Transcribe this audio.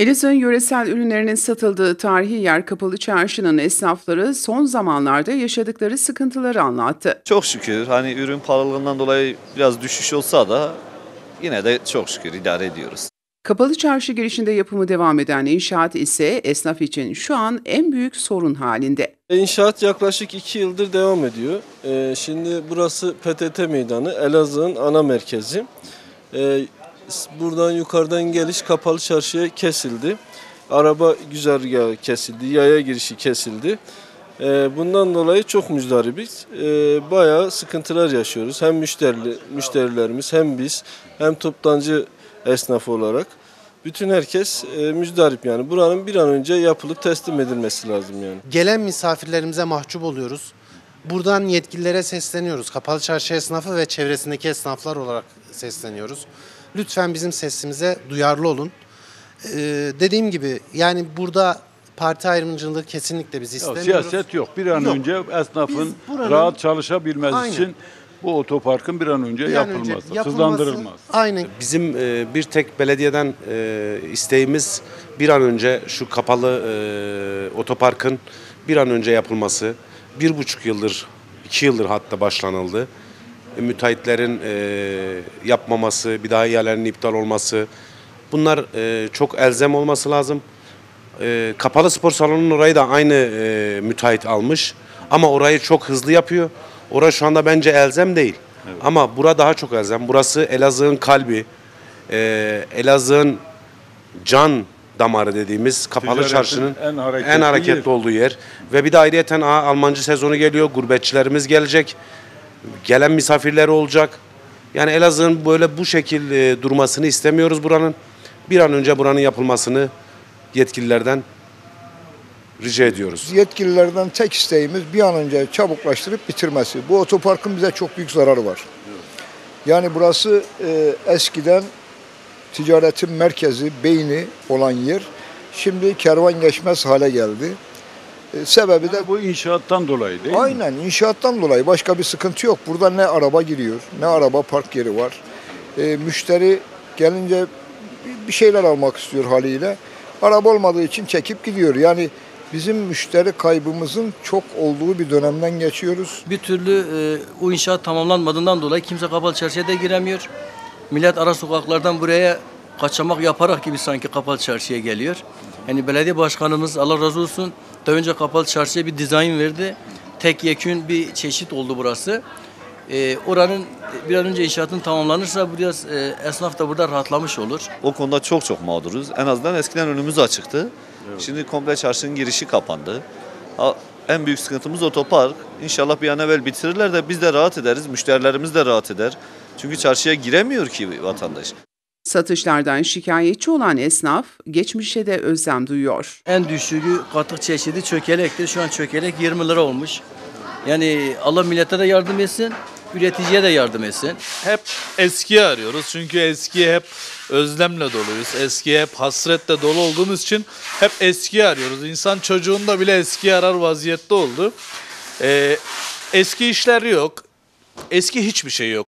Elazığ'ın yöresel ürünlerinin satıldığı tarihi yer Kapalı Çarşı'nın esnafları son zamanlarda yaşadıkları sıkıntıları anlattı. Çok şükür hani ürün pahalılığından dolayı biraz düşüş olsa da yine de çok şükür idare ediyoruz. Kapalı Çarşı girişinde yapımı devam eden inşaat ise esnaf için şu an en büyük sorun halinde. İnşaat yaklaşık 2 yıldır devam ediyor. Ee, şimdi burası PTT Meydanı, Elazığ'ın ana merkezi. Ee, buradan yukarıdan geliş kapalı çarşıya kesildi. Araba güzergahı kesildi, yaya girişi kesildi. Ee, bundan dolayı çok müzdaribiz. Ee, bayağı sıkıntılar yaşıyoruz. Hem müşterili, müşterilerimiz hem biz hem toptancı esnafı olarak. Bütün herkes e, müzdarip yani. Buranın bir an önce yapılıp teslim edilmesi lazım yani. Gelen misafirlerimize mahcup oluyoruz. Buradan yetkililere sesleniyoruz. Kapalı Çarşı esnafı ve çevresindeki esnaflar olarak sesleniyoruz. Lütfen bizim sesimize duyarlı olun. Ee, dediğim gibi yani burada parti ayrımcılığı kesinlikle biz Ya, istemiyoruz. siyaset yok. Bir an Yok. önce esnafın buranın- rahat çalışabilmesi Aynen. için bu otoparkın bir an önce Bir an önce yapılması, yapılması- hızlandırılması. Aynen. Bizim e, bir tek belediyeden e, isteğimiz bir an önce şu kapalı e, otoparkın bir an önce yapılması. Bir buçuk yıldır, iki yıldır hatta başlanıldı. E, müteahhitlerin e, yapmaması, bir daha ihalelerinin iptal olması. Bunlar e, çok elzem olması lazım. E, kapalı spor salonunun orayı da aynı e, müteahhit almış. Ama orayı çok hızlı yapıyor. Orası şu anda bence elzem değil. Ama bura daha çok elzem. Burası Elazığ'ın kalbi. E, Elazığ'ın can damarı dediğimiz kapalı Ticaretin çarşının en hareketli en hareketli yer. olduğu yer. Ve bir de ayrıyeten Almancı sezonu geliyor. Gurbetçilerimiz gelecek. Gelen misafirleri olacak. Yani Elazığ'ın böyle bu şekil e, durmasını istemiyoruz buranın. Bir an önce buranın yapılmasını yetkililerden rica ediyoruz. yetkililerden tek isteğimiz bir an önce çabuklaştırıp bitirmesi. Bu otoparkın bize çok büyük zararı var. Yani burası e, eskiden ticaretin merkezi, beyni olan yer. Şimdi kervan geçmez hale geldi. E, sebebi de Bu inşaattan dolayı değil mi? aynen inşaattan dolayı başka bir sıkıntı yok. Burada ne araba giriyor, ne araba park yeri var. E, müşteri gelince bir- bir şeyler almak istiyor haliyle. Araba olmadığı için çekip gidiyor. Yani bizim müşteri kaybımızın çok olduğu bir dönemden geçiyoruz. Bir türlü e, o inşaat tamamlanmadığından dolayı kimse kapalı çarşıya da giremiyor. Millet ara sokaklardan buraya kaçamak yaparak gibi sanki kapalı çarşıya geliyor. Yani belediye başkanımız Allah razı olsun daha önce kapalı çarşıya bir dizayn verdi. Tek yekün bir çeşit oldu burası. E, oranın bir an önce inşaatın tamamlanırsa biraz e, esnaf da burada rahatlamış olur. O konuda çok çok mağduruz. En azından eskiden önümüz açıktı. Şimdi komple çarşının girişi kapandı. Ha, En büyük sıkıntımız otopark. İnşallah bir an evvel bitirirler de biz de rahat ederiz, müşterilerimiz de rahat eder. Çünkü çarşıya giremiyor ki vatandaş. Satışlardan şikayetçi olan esnaf geçmişe de özlem duyuyor. En düşüğü katık çeşidi çökelektir. Şu an çökelek 20 lira olmuş. Yani Allah millete de yardım etsin, üreticiye de yardım etsin. hep eskiyi arıyoruz. Çünkü eskiye hep özlemle doluyuz. Eskiye hep hasretle dolu olduğumuz için hep eskiyi arıyoruz. İnsan çocuğunda bile eski arar vaziyette oldu. Ee, eski işler yok. Eski hiçbir şey yok.